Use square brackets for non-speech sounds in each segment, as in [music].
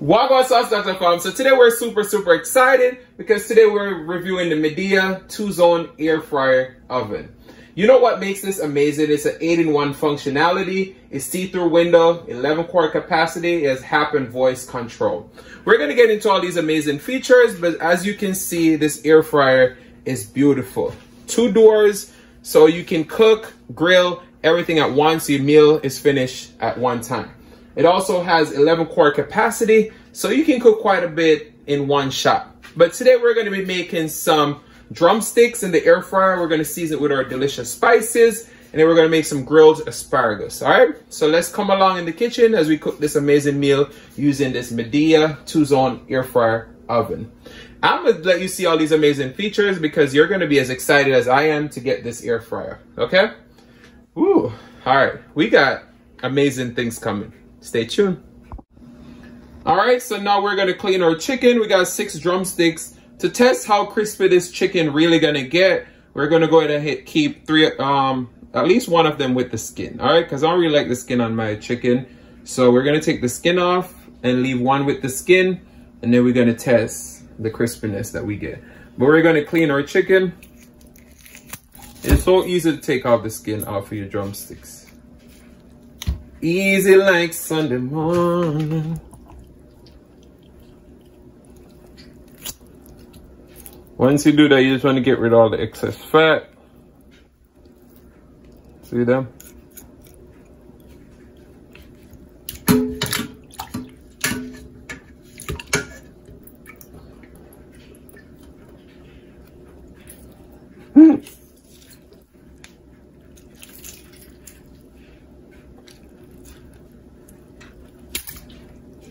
Wagwan Sauce Dr. Farm. So today we're super, super excited because today we're reviewing the Midea two-zone air fryer oven. You know what makes this amazing? It's an 8-in-1 functionality. It's see-through window, 11 quart capacity, it has happen voice control. We're gonna get into all these amazing features, but as you can see, this air fryer is beautiful. Two doors, so you can cook, grill, everything at once. Your meal is finished at one time. It also has 11 quart capacity, so you can cook quite a bit in one shot. But today we're gonna be making some drumsticks in the air fryer. We're gonna season it with our delicious spices, and then we're gonna make some grilled asparagus, all right? So let's come along in the kitchen as we cook this amazing meal using this Midea two-zone air fryer oven. I'm gonna let you see all these amazing features because you're gonna be as excited as I am to get this air fryer, okay? Ooh, all right, we got amazing things coming. Stay tuned. All right, so now we're gonna clean our chicken. We got six drumsticks. To test how crispy this chicken really gonna get, we're gonna go ahead and hit keep three, um, at least one of them with the skin, all right? Because I don't really like the skin on my chicken. So we're gonna take the skin off and leave one with the skin, and then we're gonna test the crispiness that we get. But we're gonna clean our chicken. It's so easy to take off the skin off of your drumsticks. Easy like Sunday morning. Once you do that, you just want to get rid of all the excess fat. See them? Hmm.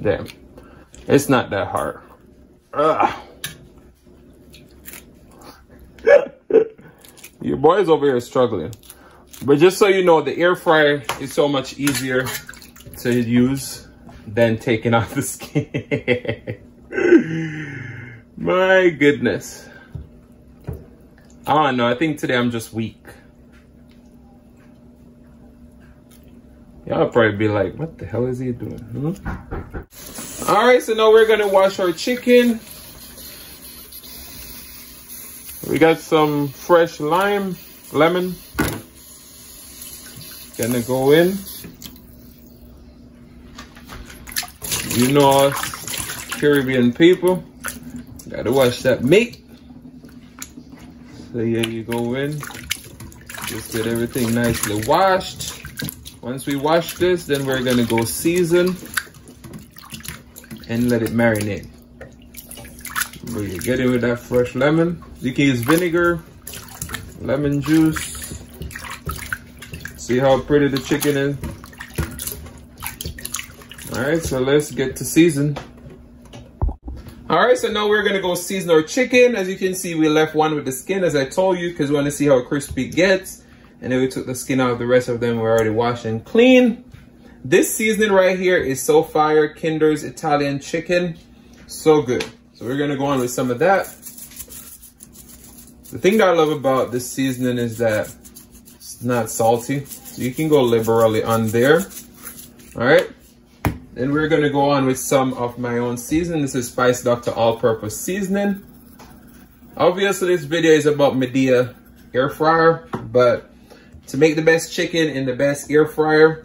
Damn. It's not that hard. Ugh. [laughs] Your boy's over here struggling. But just so you know, the air fryer is so much easier to use than taking off the skin. [laughs] My goodness. I don't know. I think today I'm just weak. Y'all probably be like, what the hell is he doing? Hmm? All right, so now we're gonna wash our chicken. We got some fresh lime, lemon. Gonna go in. You know us Caribbean people. Gotta wash that meat. So yeah, you go in. Just get everything nicely washed. Once we wash this, then we're gonna go season and let it marinate. We get in with that fresh lemon. You can use vinegar, lemon juice. See how pretty the chicken is? All right, so let's get to season. All right, so now we're gonna go season our chicken. As you can see, we left one with the skin, as I told you, because we wanna see how crispy it gets. And then we took the skin out. The rest of them were already washed and clean. This seasoning right here is so fire. Kinder's Italian chicken. So good. So we're gonna go on with some of that. The thing that I love about this seasoning is that it's not salty. So you can go liberally on there. All right. Then we're gonna go on with some of my own seasoning. This is Spice Doctor All-Purpose Seasoning. Obviously this video is about Midea air fryer, but to make the best chicken in the best air fryer,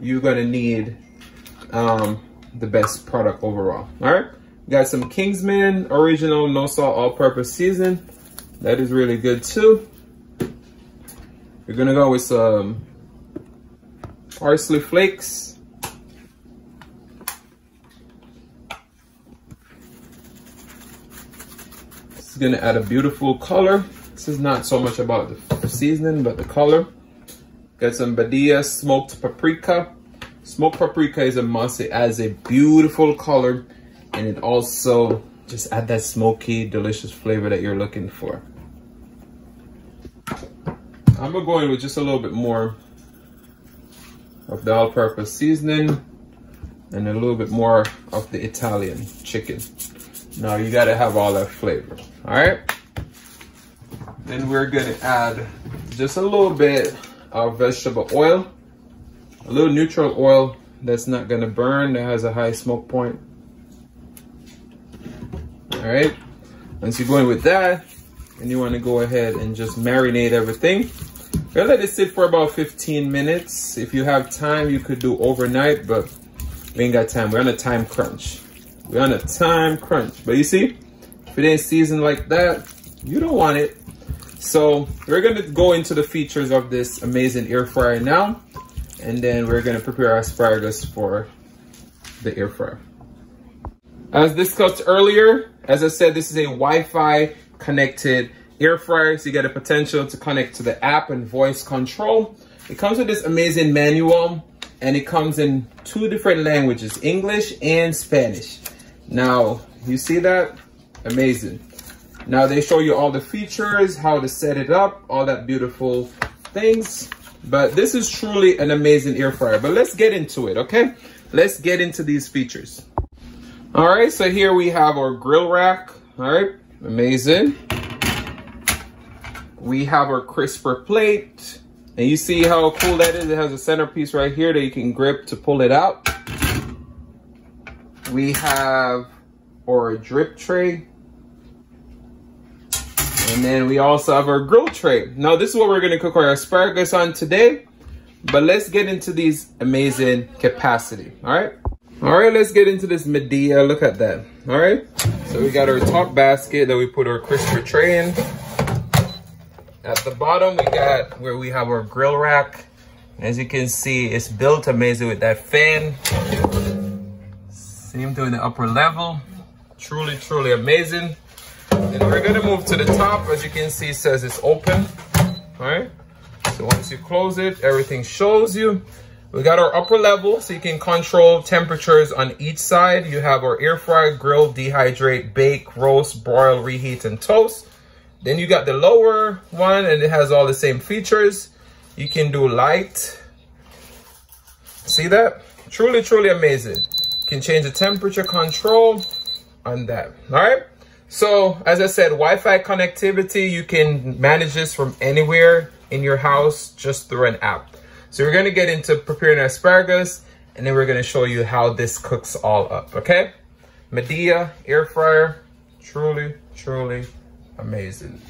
you're gonna need um, the best product overall. All right, got some Kingsman original no salt all-purpose season. That is really good too. We're gonna go with some parsley flakes. This is gonna add a beautiful color. This is not so much about the seasoning, but the color. Got some Badia smoked paprika. Smoked paprika is a must. It adds a beautiful color and it also just add that smoky, delicious flavor that you're looking for. I'm gonna go in with just a little bit more of the all-purpose seasoning and a little bit more of the Italian chicken. Now you gotta have all that flavor, all right? Then we're gonna add just a little bit of vegetable oil, a little neutral oil that's not gonna burn, that has a high smoke point. All right. Once you go in with that, and you want to go ahead and just marinate everything. Gonna let it sit for about 15 minutes. If you have time, you could do overnight, but we ain't got time. We're on a time crunch. We're on a time crunch. But you see, if it ain't seasoned like that, you don't want it. So we're gonna go into the features of this amazing air fryer now, and then we're gonna prepare our asparagus for the air fryer. As discussed earlier, as I said, this is a Wi-Fi connected air fryer, so you get a potential to connect to the app and voice control. It comes with this amazing manual, and it comes in two different languages, English and Spanish. Now, you see that? Amazing. Now they show you all the features, how to set it up, all that beautiful things. But this is truly an amazing air fryer. But let's get into it, okay? Let's get into these features. All right, so here we have our grill rack. All right, amazing. We have our crisper plate. And you see how cool that is? It has a centerpiece right here that you can grip to pull it out. We have our drip tray. And then we also have our grill tray. Now this is what we're gonna cook our asparagus on today. But let's get into these amazing capacity, all right? All right, let's get into this Midea. Look at that, all right? So we got our top basket that we put our crisper tray in. At the bottom, we got where we have our grill rack. As you can see, it's built amazing with that fan. Same thing in the upper level. Truly, truly amazing. And we're gonna move to the top. As you can see, it says it's open, all right? So once you close it, everything shows you. We got our upper level, so you can control temperatures on each side. You have our air fry, grill, dehydrate, bake, roast, broil, reheat, and toast. Then you got the lower one, and it has all the same features. You can do light. See that? Truly, truly amazing. You can change the temperature control on that, all right? So, as I said, Wi-Fi connectivity, you can manage this from anywhere in your house just through an app. So we're gonna get into preparing asparagus and then we're gonna show you how this cooks all up, okay? Midea air fryer, truly, truly amazing.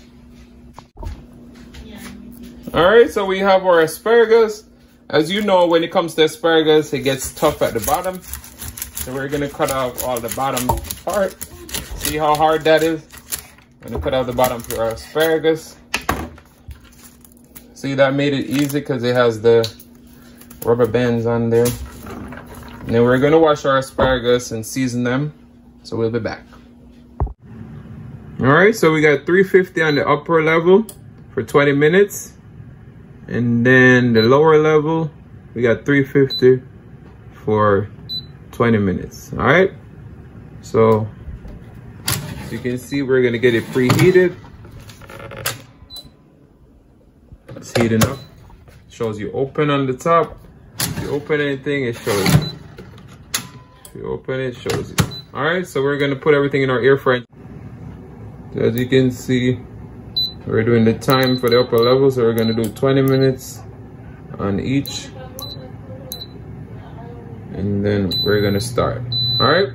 All right, so we have our asparagus. As you know, when it comes to asparagus, it gets tough at the bottom. So we're gonna cut off all the bottom part. See how hard that is? I'm gonna cut out the bottom for our asparagus. See, that made it easy because it has the rubber bands on there. Then we're gonna wash our asparagus and season them. So we'll be back. All right, so we got 350 on the upper level for 20 minutes. And then the lower level, we got 350 for 20 minutes, all right? So, you can see, we're gonna get it preheated. It's heating up. Shows you open on the top. If you open anything, it shows you. If you open it, shows you. All right, so we're gonna put everything in our air fryer. So as you can see, we're doing the time for the upper level, so we're gonna do 20 minutes on each. And then we're gonna start, all right?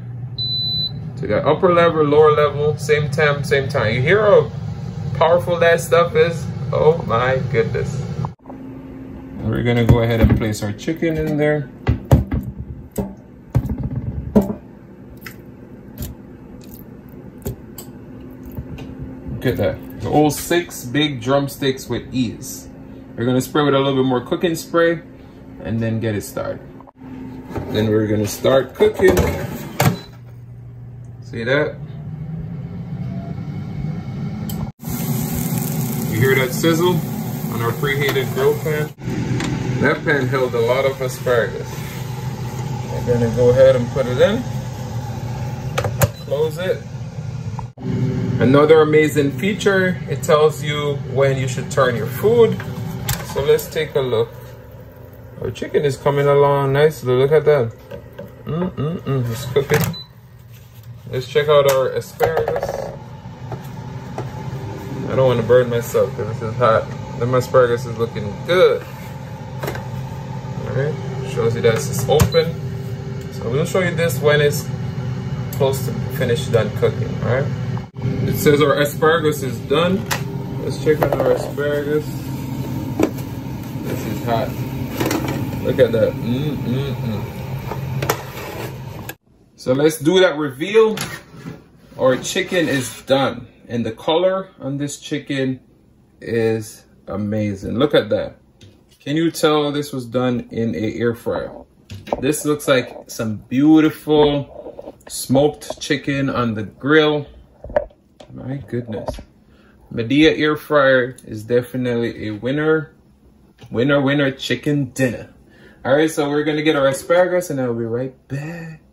So that upper level, lower level, same temp, same time. You hear how powerful that stuff is? Oh my goodness. We're gonna go ahead and place our chicken in there. At that. The all six big drumsticks with ease. We're gonna spray with a little bit more cooking spray and then get it started. Then we're gonna start cooking. See that? You hear that sizzle on our preheated grill pan? That pan held a lot of asparagus. I'm gonna go ahead and put it in. Close it. Another amazing feature, it tells you when you should turn your food. So let's take a look. Our chicken is coming along nicely, look at that. Mm-mm-mm, it's cooking. Let's check out our asparagus. I don't want to burn myself because this is hot. Then my asparagus is looking good. Alright, shows you that it's open. So we'll show you this when it's close to finished done cooking, alright? It says our asparagus is done. Let's check out our asparagus. This is hot. Look at that. Mm -mm -mm. So let's do that reveal. Our chicken is done. And the color on this chicken is amazing. Look at that. Can you tell this was done in a air fryer? This looks like some beautiful smoked chicken on the grill. My goodness. Midea air fryer is definitely a winner. Winner, winner chicken dinner. All right, so we're gonna get our asparagus and I'll be right back.